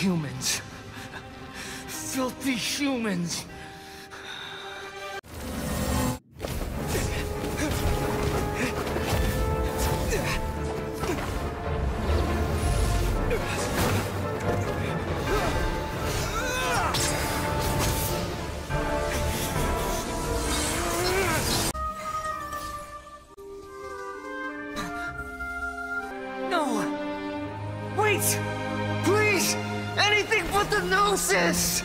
Humans. Filthy humans. No! Wait! Please! Anything but the gnosis!